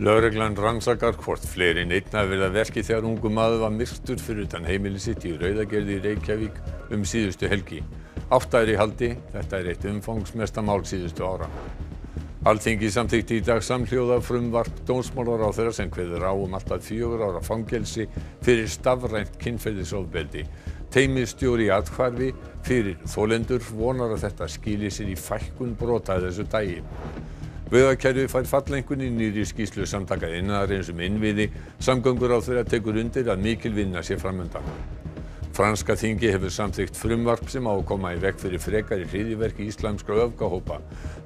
lögreglan rannsakar hvort fleiri en einn hafi verið að verki þegar ungur maður var myrtur fyrir utan heimili sitt í Rauðagerði í Reykjavík um síðustu helgi. Átta er í haldi. Þetta er eitt umfangsmesta mál síðustu ára. Alþingi samþykkti í dag samhljóða frumvarp dómsmálaráðherra sem kveður á um allt að fjögur ára fangelsi fyrir stafrænt kynferðisofbeldi. Teymisstjóri í athvarfi fyrir þolendur vonar að þetta skili sér í fækkun brota þessu dagi Vegakerfið fær falleinkunn í nýrri skýrslu samtaka iðnaðarins um innviði. Samgönguráðherra tekur undir að mikil vinna sé framundan franska þingi hefur samþykkt frumvarp sem á að koma í veg fyrir frekari hryðjuverk íslamskra öfgahópa.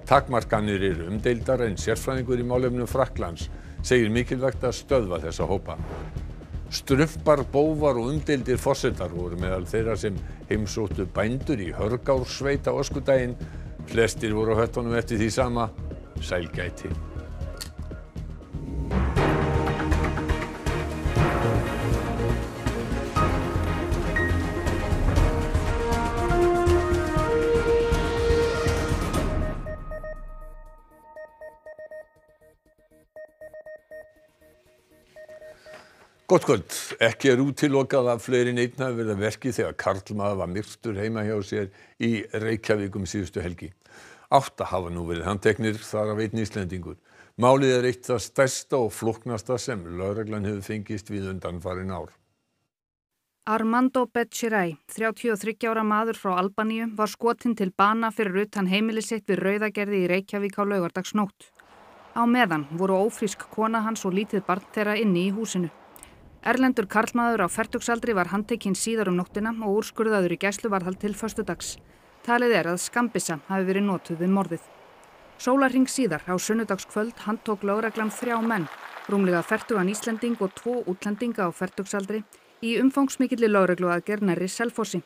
Takmarkanir eru umdeildar en sérfræðingur í málefnum Frakklands segir mikilvægt að stöðva þessa hópa. Strumpar bófar og umdeildir forsetar voru meðal þeirra sem heimsóttu bændur í Hörgársveit á öskudaginn. Flestir voru á höttunum eftir því sama sælgæti Gott kvöld. Ekki er útilokað að fleiri verið að verki þegar karlmaður var myrtur heima hjá sér í Reykjavík um síðustu helgi. Átta hafa nú verið handteknir þar af einn Íslendingur. Málið er eitt það stærsta og flóknasta sem lögreglan hefur fengist við undanfarin ár. Armando Betsirai, 33 ára maður frá Albaníu, var skotinn til bana fyrir utan heimilisitt við Rauðagerði í Reykjavík á laugardagsnótt. Á meðan voru ófrísk kona hans og lítið barn þeirra inni í húsinu. Erlendur karlmaður á fertugsaldri var handtekinn síðar um nóttina og úrskurðaður í gæsluvarðhald til föstudags. Talið er að skambissa hafi verið notuð við morðið. Sólarring síðar á sunnudagskvöld handtók lögreglan þrjá menn, rúmlega fertugan Íslending og tvo útlendinga á fertugsaldri í umfangsmikilli lögreglu að gernæri Selfossi.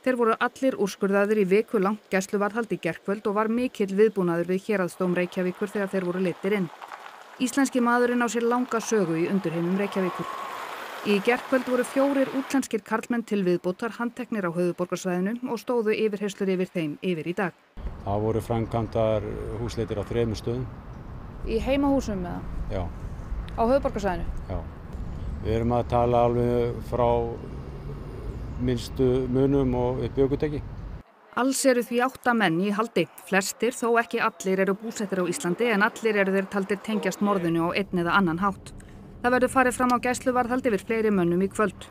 Þeir voru allir úrskurðaður í viku langt gæsluvarðhald í gerkvöld og var mikill viðbúnaður við héraðstóm Reykjavíkur þegar þeir voru litir inn. Íslenski maðurinn á sér langa sögu í undurheimum Reykjavíkur. Í gerkvöld voru fjórir útlenskir karlmenn til viðbótar handteknir á höfuborgarsvæðinu og stóðu yfirheyslur yfir þeim yfir í dag. Það voru framkvæmdar húsleitir á þremur stöðum. Í heimahúsum eða? Já. Á höfuborgarsvæðinu? Já. Við erum að tala alveg frá minnstu munum og upp bjöguteki. Alls eru því átta menn í haldi. Flestir, þó ekki allir, eru búsettir á Íslandi en allir eru þeir taldir tengjast morðinu á einn eða annan hátt. Það verður farið fram á gæsluvarðhaldi við fleiri mönnum í kvöld.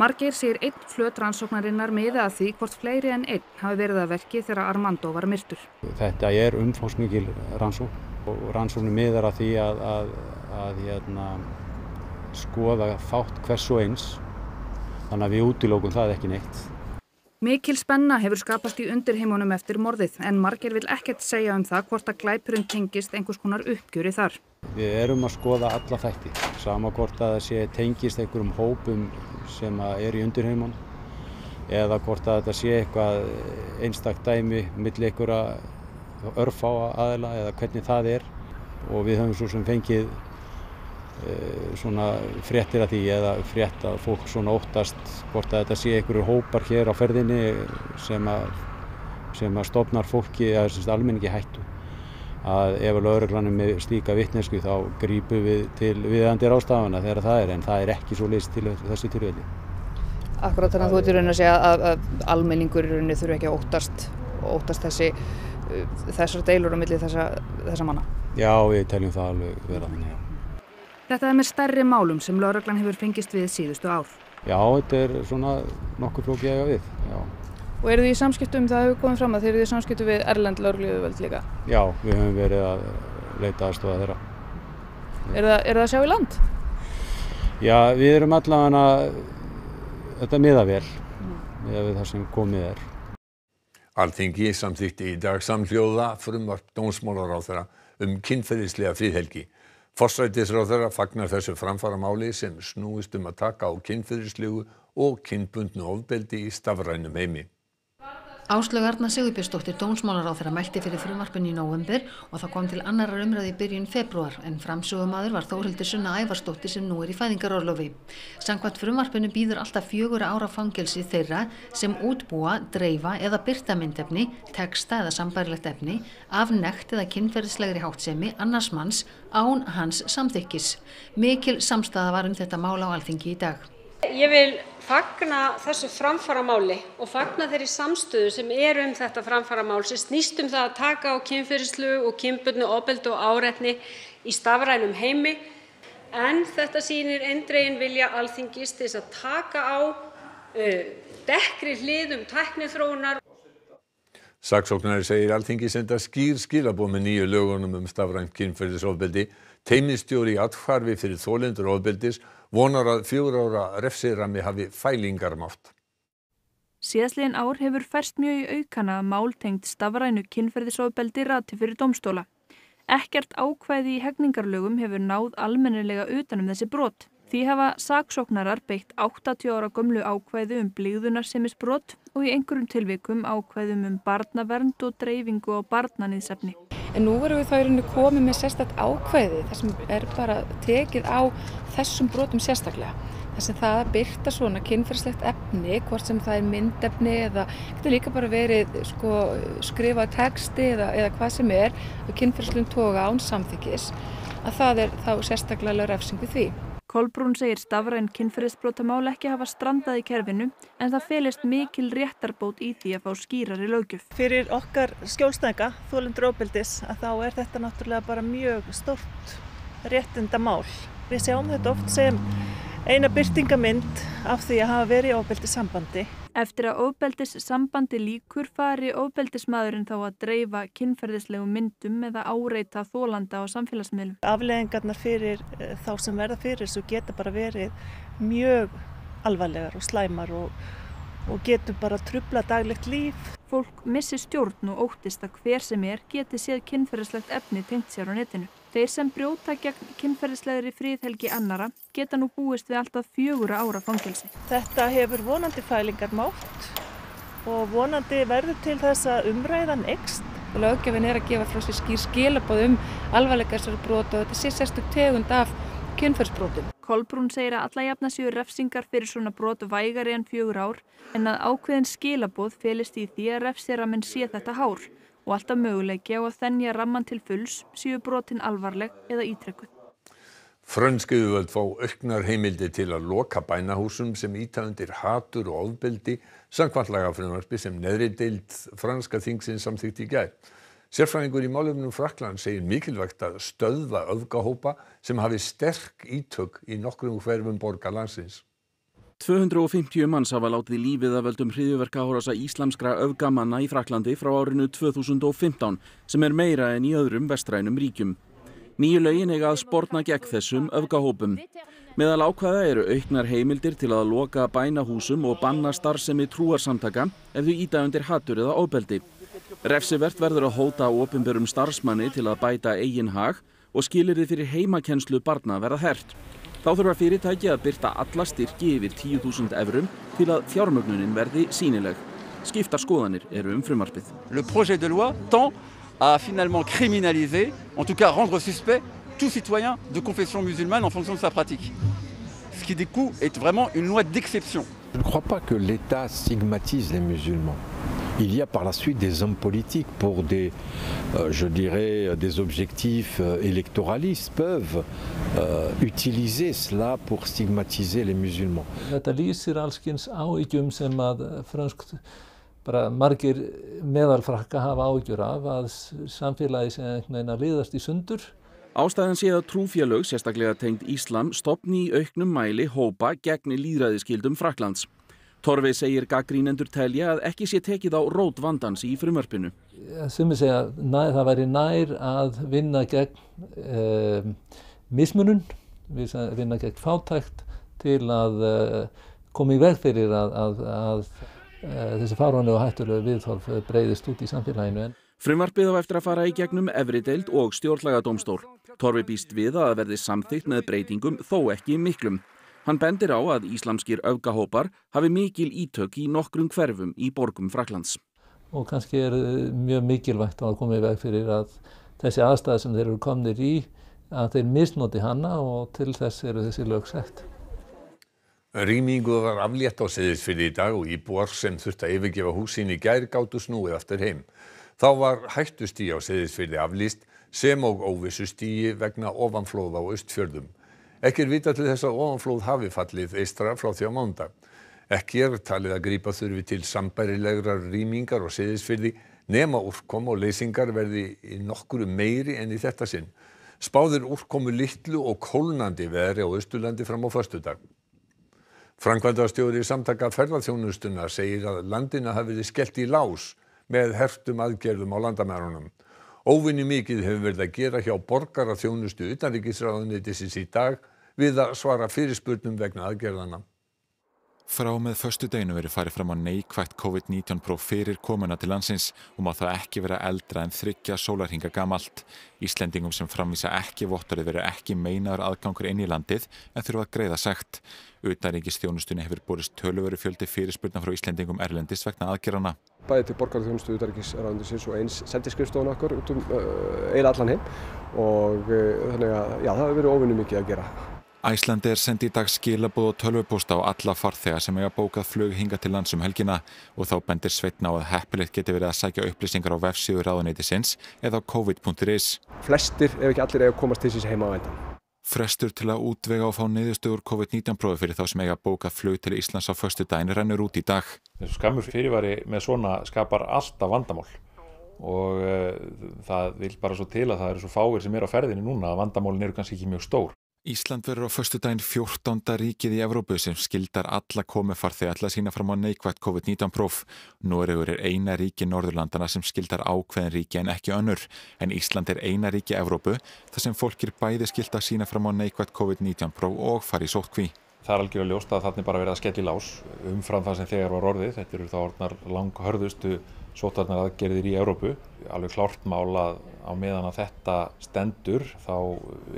Margeir sér einn flöt rannsóknarinnar miða að því hvort fleiri en einn hafi verið að verki þegar Armando var myrtur. Þetta er umfóksmikil rannsókn og rannsóknum miðar að því að, að, að hérna, skoða þátt hvers og eins. Þannig að við útilókum það ekki neitt. Mikil spenna hefur skapast í undirheimunum eftir morðið en Margeir vil ekkert segja um það hvort að glæpurinn tengist einhvers konar uppgjöri þar. Við erum að skoða alla þætti, sama hvort að það sé tengist einhverjum hópum sem er í undirheimunum eða hvort að þetta sé eitthvað einstak dæmi millir einhverja örfáa aðila eða hvernig það er. Og við höfum svo sem fengið svona fréttir af því eða frétt að fólk svona óttast hvort að þetta sé einhverju hópar hér á ferðinni sem að, sem að stofnar fólki semst almenningi hættu að ef að lögreglan er með slíka vittnesku þá grípum við til viðandi rástafana þegar það er en það er ekki svo list til þessi tilveldi. Akkurát þannig að þú ert í rauninni að segja að, að almenningur í rauninni þurfi ekki að óttast, óttast þessi, þessar deilur á milli þessa, þessa manna? Já, við teljum það alveg vera þannig. Þetta er með stærri málum sem lauraglan hefur fengist við síðustu ár. Já, þetta er svona nokkur flókið að við, já. Og eru þið í samskiptum, það hefur komið fram að þeir eru í samskiptum við Erlend laurugluðuvöld líka? Já, við höfum verið að leita aðstofa þeirra. Er það, er það að sjá í land? Já, við erum allavega að, þetta miða vel, miða við það sem komið er. Alþingi samþykti í dag samhljóða frumvarp dómsmálaráðherra um kynferðislega fríðhelgi. Forsætisráðherra fagnar þessu framfaramáli sem snúist um að taka á kynferðislegu og kynbundnu ofbeldi í stafrænum heimi. Áslaug Arna Sigurbjörnsdóttir dómsmálaráþurra mælti fyrir frumvarpinu í nóvember og það kom til annarar umræði í byrjun februar en framsögumadur var Þórhildur Sunna Ævarsdóttir sem nú er í fæðingarorlofi. Sankvæmt frumvarpinu býður alltaf fjögur ára fangelsi þeirra sem útbúa, dreifa eða byrta myndefni, texta eða sambarilegt efni af nekt eða kynferðislegri háttsemi annars manns án hans samþykkis. Mikil samstaða var um þetta mál á alþingi í dag. Ég vil fagna þessu framfaramáli og fagna þeirri samstöðu sem er um þetta framfaramál sem snýst um það að taka á kynferðislegu og kynbundnu ofbeldi og áreitni í stafrænum heimi. En þetta sýnir eindreginn vilja Alþingis til að taka á uh, dekkri hliðum tækniþróunar. Saksóknari segir Alþingi senda skýr skilaboð með nýju lögunum um stafrænt kynferðisofbeldi. Teimistjóri í atkvarfi fyrir þólendur ofbeldis vonar að fjögur ára refsirami hafi fælingarmátt. Síðastliðin ár hefur færst mjög í aukana að máltengt stafrænu kynferðisofbeldi rati fyrir domstóla. Ekkert ákvæði í hegningarlögum hefur náð almennilega utanum þessi brot. Því hafa saksóknarar beitt 80 ára gömlu ákvæðu um blíðunarsemisbrot og í einhverjum tilvikum ákvæðum um barnavernd og dreifingu á barnanýðsefni. En nú erum við þá í rauninu komið með sérstakt ákvæði þar sem er bara tekið á þessum brotum sérstaklega. Þar sem það að byrta svona kynferðslegt efni, hvort sem það er myndefni eða getur líka bara verið sko, skrifað texti eða, eða hvað sem er, kynferðslun toga án samþykkis, að það er þá sérstaklega lög refsingu því. Kolbrún segir stafræn kynferðisbrotamál ekki hafa strandað í kerfinu en það felist mikil réttarbót í því að fá skýrari lögjöf. Fyrir okkar skjólstæðinga, þólendur óbyldis, að þá er þetta náttúrulega bara mjög stort réttindamál. Við sjáum þetta oft sem eina byrtingamind af því að hafa verið í óbyldissambandi. Eftir að ofbeldissambandi líkur fari ofbeldismadurinn þá að dreifa kynferðislegu myndum eða áreita þólanda á samfélagsmiðlum. Afleðingarnar fyrir þá sem verða fyrir þessu geta bara verið mjög alvarlegar og slæmar og, og getur bara trubla daglegt líf. Fólk missi stjórn og óttist að hver sem er geti séð kynferðislegt efni tengt sér á netinu. Þeir sem brjóta gegn kynferðislegri fríðhelgi annara geta nú búist við alltaf fjögura ára fangelsi. Þetta hefur vonandi fælingar mátt og vonandi verður til þess að umræðan ekst. Löggefin er að gefa frá sér skýr skilabóð um alvarleika þessari brot og þetta sé sérstök tegund af kynferðsbrotum. Kolbrún segir að alla jafna séu refsingar fyrir svona brot vægari en fjögur ár en að ákveðin skilabóð felist í því að refsiramenn sé þetta hár og alltaf möguleiki á að þennja ramman til fulls séu brotin alvarleg eða ítrekkuð. Frönsk yfirvöld fá auknar heimildi til að loka bænahúsum sem íta undir hatur og ofbeldi samkvæmt lagafrumvarpi sem neðri deild franska þingsins samþykkt í gær. Sérfræðingur í málefnum Frakland segir mikilvægt að stöðva öfgahópa sem hafi sterk ítök í nokkrum hverfum borgar landsins. 250 manns hafa látið lífið að völdum hriðjuverkahórasa íslamskra öfgamanna í Fraklandi frá árinu 2015 sem er meira en í öðrum vestrænum ríkjum. Nýju lögin eiga að sportna gegn þessum öfgahópum. Meðal ákvæða eru auknar heimildir til að loka bænahúsum og banna starfsemi trúarsamtaka ef þau íta undir hattur eða óbeldi. Refsivert verður að hóta ofinberum starfsmanni til að bæta eigin hag og skilirði fyrir heimakenslu barna verða hert. Þá þurfa fyrirtæki að byrta alla styrki yfir 10.000 eurum til að fjármögnunin verði sínileg. Skiptar skoðanir eru um frumarpið. Le projet de loi tend à finalement criminaliser, en tout cas rendre suspect, tout citoyen de confession musulmane en fonction de sa pratique. Ce qui du coup est vraiment une loi d'exception. Je ne crois pas que l'État stigmatise les musulmans. Il y a par la suite des hommes politiques pour des, euh, je dirais, des objectifs euh, électoralistes peuvent euh, utiliser cela pour stigmatiser les musulmans. Þetta lýsir allskins áhyggjum sem að fransk, bara margir meðalfrakka hafa áhyggjur af að samfélagi sem einhvern veginn að liðast í sundur. Ástæðan sé að trúfélög, sérstaklega tengd Íslam, stopni í auknum mæli hópa gegni líðræðiskildum Fraklands. Torfi segir gaggrínendur telja að ekki sé tekið á rót vandans í frumvarpinu. Sumi segja að það væri nær að vinna gegn eh, mismunun, vinna gegn fátækt til að eh, koma í veg fyrir að, að, að eh, þessi fárvanlega og hættulegu viðþorf breyðist út í samfélaginu. Frumvarpið á eftir að fara í gegnum efrideild og stjórnlagadómstól. Torfi býst við að verði samþygt með breytingum þó ekki miklum. Hann bendir á að íslamskir öfgahópar hafi mikil ítök í nokkrum hverfum í borgum Fraklands. og kannski er mjög mikilvægt að koma í veg fyrir að þessi aðstæði sem þeir eru komnir í að þeir misnoti hana og til þess eru þessi lög sett. Rýmingu var aflétt á Seyðisfirði í dag og íbúar sem þurfti að yfirgefa húsin í gær gátu snúið aftur heim. Þá var hættustíi á Seyðisfirði aflýst sem og óvissustíi vegna ofanflóða á Östfjörðum. Ekki er vita til þess að ofanflóð hafi fallið eistra frá því á mánda. Ekki er talið að grípa þurfi til sambærilegrar rýmingar og Seyðisfirði nema úrkom og leysingar verði í nokkuru meiri en í þetta sinn. Spáðir úrkomu litlu og kólnandi veðri á Östurlandi fram á föstudag. Frankvæntarstjóri samtaka ferðarþjónustuna segir að landina hafi verið skellt í lás með hertum aðgerðum á landamærunum. Óvinni mikið hefur verið að gera hjá borgaraþjónustu utanríkisráðuneytisins í dag við að svara fyrirspurnum vegna aðgerðana. Frá með förstu deginu verið farið fram á neikvægt COVID-19 próf fyrir komuna til landsins og má það ekki vera eldra en þryggja sólarhinga gamalt. Íslendingum sem framvísa ekki vottarið verið ekki meinaður aðgangur inn í landið en þurfa að greiða segt. Utaríkistjónustunni hefur borist töluvöru fjöldi fyrirspurna frá Íslendingum erlendis vegna aðgerðana. Bæði til borgarþjónustu utaríkisræðandisins og eins sendiskrifstofun okkur út um uh, eila allan heim og uh, þannig að já, það hefur verið ofinni mikið að gera. Æslandi er sendi í dag skilabóð og tölvupósta á alla farþega sem eiga bókað flug hinga til lands um helgina og þá bendir Sveitna á að heppilegt geti verið að sækja upplýsingar á vefsíður ráðuneytisins eða covid.is. Flestir, ef ekki allir, eiga að komast til síns heima á endan. Frestur til að útvega og fá niðurstöður COVID-19 prófi fyrir þá sem eiga bókað flug til Íslands á förstu daginn rennur út í dag. Skammur fyrirvari með svona skapar alltaf vandamál og uh, það vil bara svo til að það eru svo fáir sem eru á ferðinu núna að vandamálin eru kannski ekki mjög stór. Ísland verður á förstu daginn 14. ríkið í Evrópu sem skildar alla komufarþegi alla sína fram á neikvægt COVID-19 próf. Noregur er eina ríki Norðurlandana sem skildar ákveðin ríki en ekki önnur, en Ísland er eina ríki Evrópu þar sem fólk er bæði skild að sína fram á neikvægt COVID-19 próf og fari í sótkví. Það er algjörlega ljóst að þannig bara verið að skella í lás umfram það sem þegar var orðið. Þetta eru þá orðnar langhörðustu sótarnar aðgerðir í Evrópu. Alveg klárt mála á meðan að þetta stendur þá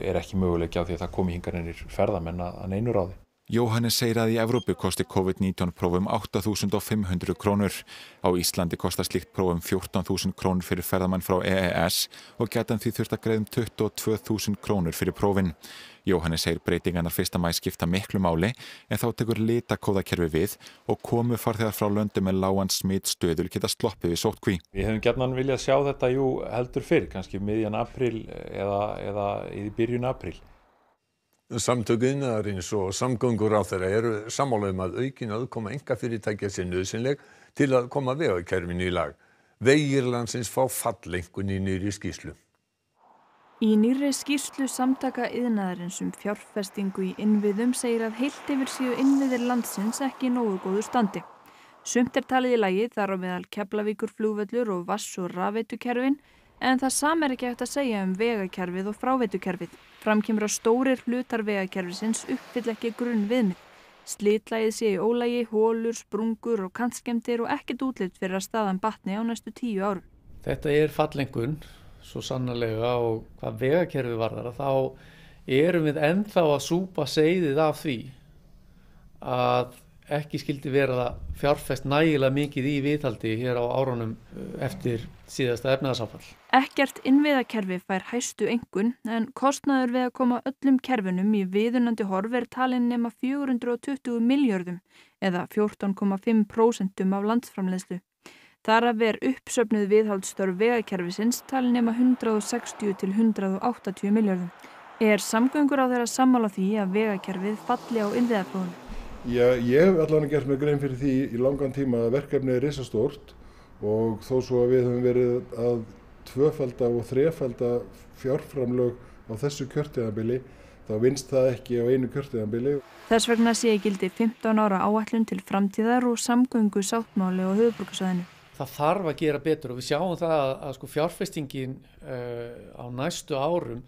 er ekki möguleik á því að það komi hingar einir ferðamenn að neynur á því. Jóhannes segir að í Evrópu kosti COVID-19 prófum 8.500 krónur. Á Íslandi kostar slíkt prófum 14.000 krónur fyrir ferðamann frá EES og getan því þurft að greiðum 22.000 krónur fyrir prófin. Jóhannes segir breytingarnar fyrsta mæ skipta miklu máli en þá tekur litakóðakerfi við og komu farþegar frá löndum með lágan smitt stöðul geta sloppið við sótkví. Við hefum gerðan viljað sjá þetta jú heldur fyrr, kannski miðjan april eða, eða í byrjun april. Samtökuðnaðarins og samgöngur á þeirra eru sammála um að aukin aðkoma enga fyrirtækja sér nöðsynleg til að koma vegakerfinu í lag. Vegirlandsins fá fallengun í nýri skýslu. Í nýri skýrslu samtaka yðnaðarins um fjárfestingu í innviðum segir að heilt yfir síðu innviðir landsins ekki nógu góðu standi. Sumt er talið í lagi þar á meðal Keflavíkur flúvöllur og vass- og rafveitukerfin en það sam er ekki eftir að segja um vegakerfið og fráveitukerfið. Framkymur að stórir hlutar vegakerfisins uppfyll ekki grunn viðmið. Slitlægið sé í ólagi, hólur, sprungur og kantskemdir og ekkert útlitt fyrir að staðan batni á næstu tíu árum. Þetta er fallengun svo sannarlega og hvað vegakerfið varðar þá erum við ennþá að súpa segðið af því að ekki skildi vera fjárfest nægilega mikið í viðhaldi hér á árunum eftir síðasta efnaðarsáfall. Ekkert innviðakerfi fær hæstu engun en kostnaður við að koma öllum kerfinum í viðunandi horf er talin nema 420 miljardum eða 14,5% af landsframleyslu. Þar að ver uppsöfnuð viðhaldsstörf vegakerfisins talin nema 160 til 180 miljardum. Er samgöngur á þeirra sammála því að vegakerfið falli á innviðaflóðunum? Já, ég hef allavega gert mig grein fyrir því í langan tíma að verkefni er risastórt og þó svo að við höfum verið að tvöfalda og þrefalda fjárframlög á þessu kjörtíðanbili þá vinst það ekki á einu kjörtíðanbili. Þess vegna sé ég gildi 15 ára áætlun til framtíðar og samgöngu sáttmáli og höfuborgarsæðinu. Það þarf að gera betur og við sjáum það að, að sko fjárfestingin uh, á næstu árum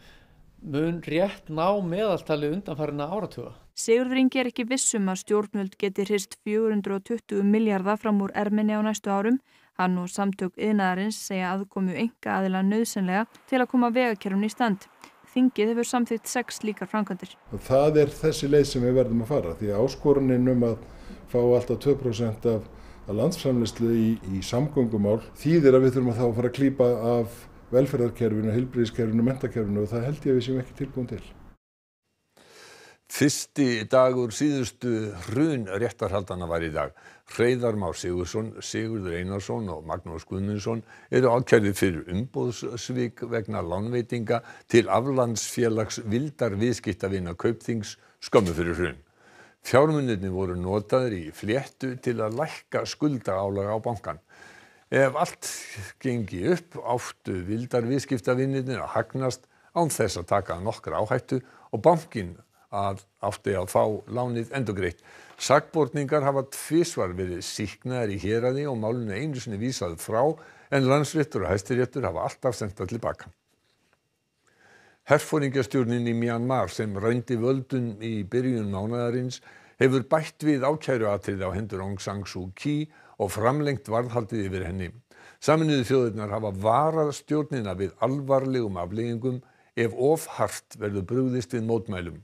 mun rétt ná meðaltali undanfærina áratuga. Sigurður Ingi er ekki vissum að stjórnvöld geti hrist 420 miljardar fram úr erminni á næstu árum. Hann og samtök yðnaðarins segja aðkomu enga aðila nöðsynlega til að koma vegakerfun í stand. Þingið hefur samþýtt sex líkar framkvæmdir. Það er þessi leið sem við verðum að fara því að áskorunin um að fá alltaf 2% af að landsframleyslu í, í samgöngumál þýðir að við þurfum að þá fara að klýpa af velferðarkerfinu, heilbríðiskerfinu, mentakerfinu og það held ég að við séum ekki tilbúin til. Fyrsti dagur síðustu hrun réttarhaldana var í dag. Hreiðar Már Sigursson, Sigurður Einarsson og Magnús Guðmundsson eru ákjærðið fyrir umbóðsvík vegna lánveitinga til aflandsfélags vildar viðskiptavina Kaupþings skömmu fyrir hrun. Fjármunirni voru notaður í fléttu til að lækka skuldaálaga á bankan. Ef allt gengi upp áttu vildar viðskiptavinirnir að hagnast án þess að taka nokkra áhættu og bankin að átti að fá lánið endurgreitt. Sakborningar hafa tvísvar verið síknaðir í héraði og málinu einu sinni vísað frá en landsréttur og hæstiréttur hafa alltaf sendað tilbaka. Herfóringjastjórnin í Myanmar sem raundi völdun í byrjun mánaðarins hefur bætt við ákæruatrið á hendur Aung San Suu Kyi og framlengt varðhaldið yfir henni. Saminuðu þjóðirnar hafa varað stjórnina við alvarlegum afleggingum ef of hart verður brugðist við mótmælum.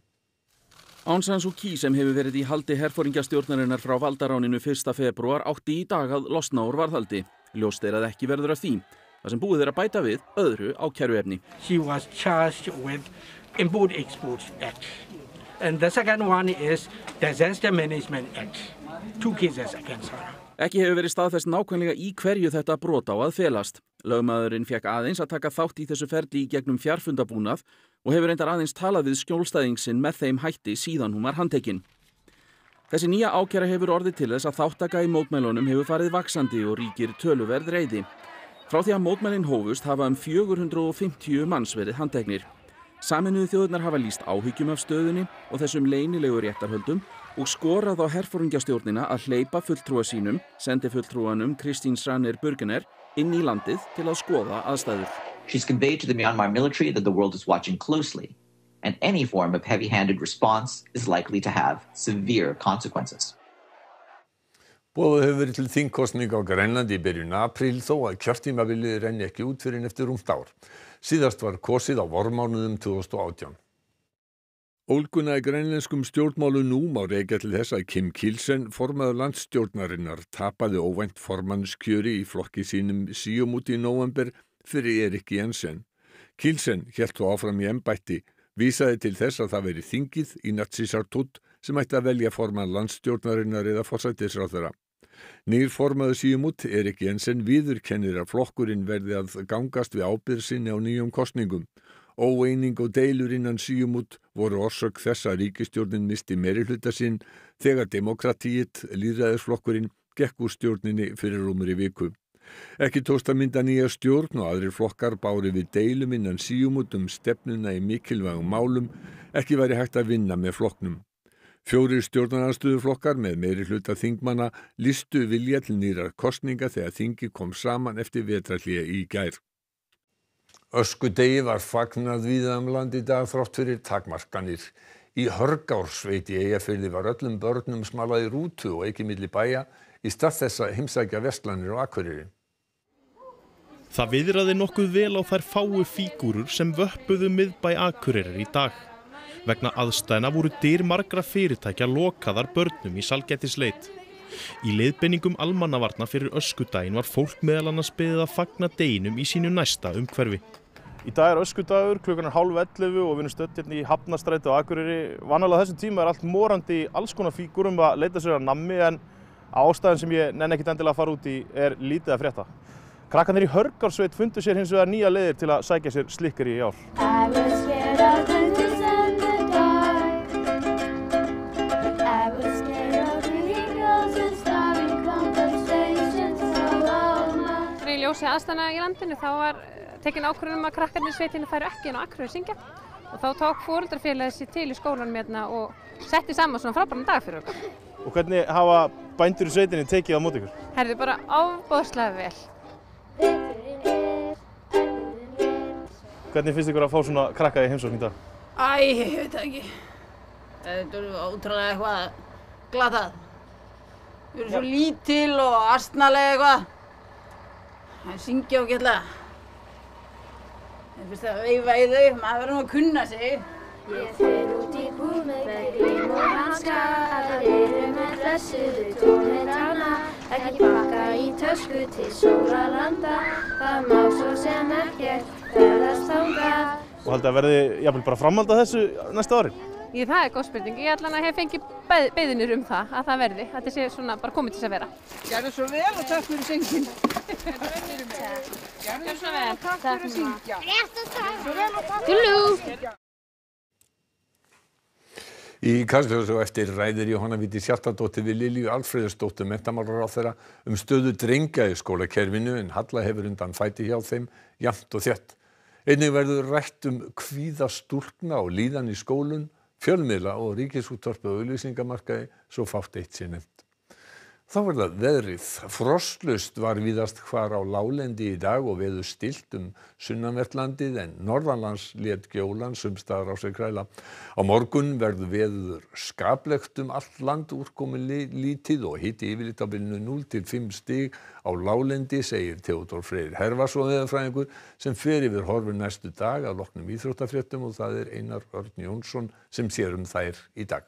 Aung San Suu Kyi sem hefur verið í haldi herfóringjastjórnarinnar frá valdaráninu 1. februar átti í dag að losna úr varðhaldi. Ljóst er að ekki verður af því. Það sem búið er að bæta við öðru ákæruefni. She was charged with Import Export Act. And the second one is Disaster Management Act. Two cases against her. Ekki hefur verið staðfest nákvæmlega í hverju þetta brot á að felast. Lögmaðurinn fekk aðeins að taka þátt í þessu ferli í gegnum fjarfundabúnað og hefur reyndar aðeins talað við skjólstæðingsinn með þeim hætti síðan hún var handtekinn. Þessi nýja ákjara hefur orðið til þess að þáttaka í mótmælunum hefur farið vaksandi og ríkir töluverð reyði. Frá því að mótmælinn hófust hafa um 450 manns verið handteknir. Saminuðu þjóðurnar hafa líst áhyggjum af stöðunni og þessum leinilegu réttarhöldum og skorað á herfóringjastjórnina að hleypa fulltrúa sínum, sendi fulltrúanum Kristín Sranir Burgener, inn í landið til að skoða aðstæður. She's conveyed to the Myanmar military that the world is watching closely, and any form of heavy-handed response is likely to have severe consequences. Bóðað hefur verið til þingkostning á Grænlandi í byrjun apríl þó að kjörtímabilið renni ekki út fyrir eftir rúmt ár. Síðast var kosið á vormánuðum 2018. Ólguna í grænlenskum stjórnmálu nú má reykja til þess að Kim Kilsen, formaður landstjórnarinnar, tapaði óvænt formannskjöri í flokki sínum síum út í november fyrir Erik Jensen. Kilsen helt þó áfram í embætti, vísaði til þess að það veri þingið í Natsisartut sem ætti að velja formann landstjórnarinnar eða forsættisráþara. Nýr formaður síum út, Erik Jensen, viðurkennir að flokkurinn verði að gangast við ábyrð sinni á nýjum kostningum. Óeining og deilur innan síumút voru orsök þess að ríkistjórnin misti meiri hluta sinn þegar demokratíitt, líðræðisflokkurinn, gekk úr stjórninni fyrir í viku. Ekki tóst að mynda nýja stjórn og aðrir flokkar bári við deilum innan síumút um stefnuna í mikilvægum málum, ekki væri hægt að vinna með flokknum. Fjórir stjórnarnarstöðuflokkar með meiri hluta þingmanna listu vilja til nýrar kostninga þegar þingi kom saman eftir vetrallíja í gær. Öskudegi var fagnað víða um land í dag þrátt fyrir takmarkanir. Í Hörgársveit í Eyjafirði var öllum börnum smalaði rútu og ekki milli bæja í stað þess að heimsækja vestlanir og akkurýri. Það viðraði nokkuð vel á þær fáu fígúrur sem vöppuðu miðbæ Akureyrar í dag. Vegna aðstæðina voru dyr margra fyrirtækja lokaðar börnum í salgættisleit. Í leiðbeiningum almannavarna fyrir öskudaginn var fólk meðal annars beðið að fagna deginum í sínu næsta umhverfi. Í dag er öskudagur, klukkan er hálf 11 og við erum stödd hérna í Hafnastræti og Akureyri. Vanalega þessum tíma er allt morandi í alls konar fígurum að leita sér að nammi en ástæðan sem ég nenn ekkit endilega að fara út í er lítið að frétta. Krakkarnir í Hörgársveit fundu sér hins vegar nýja leiðir til að sækja sér slikkar í ár. Í ljósi aðstæðana í landinu þá var tekin ákvörðum að krakkarnir sveitinu færu ekki inn á Akureyri að syngja og þá tók fóröldarfélagið sér til í skólanum hérna og setti saman svona frábæran dag fyrir okkur. Og hvernig hafa bændur í sveitinni tekið á mót ykkur? Herði bara ábóðslega vel. Hvernig finnst ykkur að fá svona krakka í heimsókn í dag? Æ, ég veit ekki. Þetta er ótrúlega eitthvað glatað. Við erum svo lítil og astnalega eitthvað. Það syngja ágætlega. Þú veist að veifa í þau, maður verður nú að kunna sig. Ég fer út í búð með gleim og hanska Það eru með þessuðu tónleitana Ekki pakka í tösku til sólarlanda, það má svo sem ekkert ferðast þangað. Og haldið að verði jafnvel bara framhald að þessu næsta árin? Ég, það er góð spurning. Ég ætla að hef fengið beð, beðinir um það, að það verði. Þetta sé svona bara komið til þess að vera. Gerðu svo vel og takk fyrir syngin. Gjörðu svo vel. Takk fyrir syngja. Rétt og takk. Svo vel og takk. Gulú. Í Kastljóðs og eftir ræðir Jóhanna Viti Sjartadóttir við Lilju Alfreðsdóttir mentamálaráþera um stöðu drengja í skólakerfinu en Halla hefur undan fæti hjá þeim jamt og þjött. Einnig verður rætt um kvíða stúlkna og líðan í skólun, fjölmiðla og ríkisúttorpu og auðlýsingamarkaði svo fátt eitt sé nefnt. Þá var það veðrið. Frostlust var víðast hvar á lálendi í dag og veður stilt um sunnanvertlandið en norðanlands let gjólan sumstaðar á sig kræla. Á morgun verður veður skaplegt um allt land úrkomin lítið og hitti yfirleitt á byrjunu 0 til 5 stig á lálendi, segir Theodor Freyr Hervarsson veðurfræðingur sem fer yfir horfur næstu dag að loknum íþróttafréttum og það er Einar Örn Jónsson sem sér um þær í dag.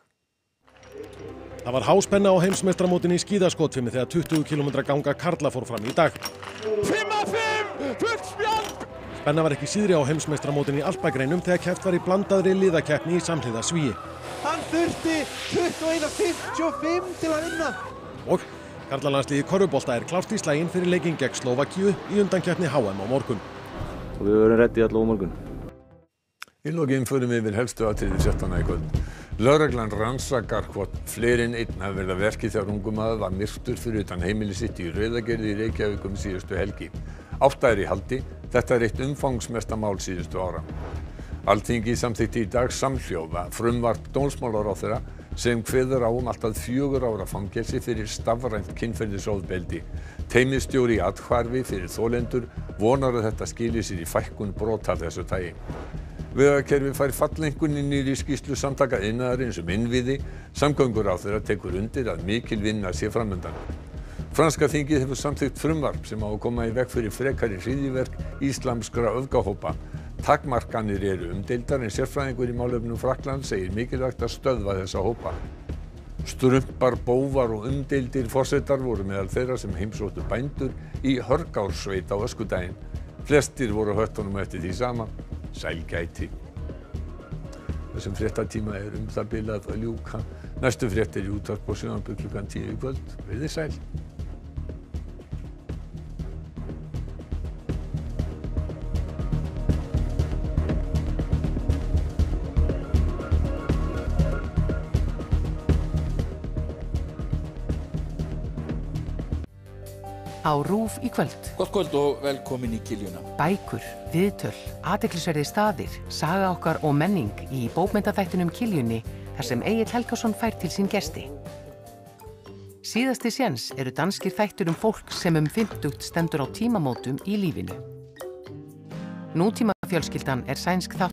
Það var háspenna á heimsmeistramótinni í skíðaskotfimi þegar 20 km ganga Karla fór fram í dag. 5-5, fullt spjald! Spenna var ekki síðri á heimsmeistramótinni í Alpagreinum þegar keft var í blandaðri liðakeppni í samhliða svíi. Hann þurfti 21.55 til að vinna. Og Karlalandsliði Korfubolta er klárt í slægin fyrir leikin gegn Slovakíu í undankeppni HM á morgun. Og við verðum reddi allavega á morgun. Í lokiðin förum við yfir helstu atriði 17. í kvöld. Lögreglan rannsakar hvort fleiri en einn hafi verið að verki þegar ungum maður var myrtur fyrir utan heimili sitt í Rauðagerði í Reykjavík um síðustu helgi. Átta er í haldi. Þetta er eitt umfangsmesta mál síðustu ára. Alþingi samþykti í dag samhljóða frumvart dómsmálaráþurra sem kveður á um alltaf fjögur ára fangelsi fyrir stafrænt kynferðisofbeldi. Teimistjóri í atkvarfi fyrir þólendur vonar að þetta skilir sér í fækkun brota þessu tægi. Vegakerfi fær fallengunni nýri skýslu samtaka innaðarins um innviði. Samgöngur á þeirra tekur undir að mikil vinna sé framöndan. Franska þingið hefur samþykkt frumvarp sem á að koma í veg fyrir frekari hriðiverk íslamskra öfgahópa. Takmarkanir eru umdeildar en sérfræðingur í málefnum Frakland segir mikilvægt að stöðva þessa hópa. Strumpar, bóvar og umdeildir fórsetar voru meðal þeirra sem heimsóttu bændur í Hörgársveit á öskudaginn. Flestir voru höttunum eftir því sama sælgæti. Þessum fréttatíma er um það bilað að ljúka. Næstu fréttir í útvarp og sjónanbygg klukkan tíu í kvöld. Þið sæl. Á RÚF í kvöld. Gott kvöld og velkomin í Kiljuna. Bækur, viðtöl, aðeklisverði staðir, saga okkar og menning í bókmyndaþættunum Kiljunni þar sem Egil Helgason fær til sín gesti. Síðasti séns eru danskir þættur um fólk sem um 50 stendur á tímamótum í lífinu. Nútíma fjölskyldan er sænsk þátt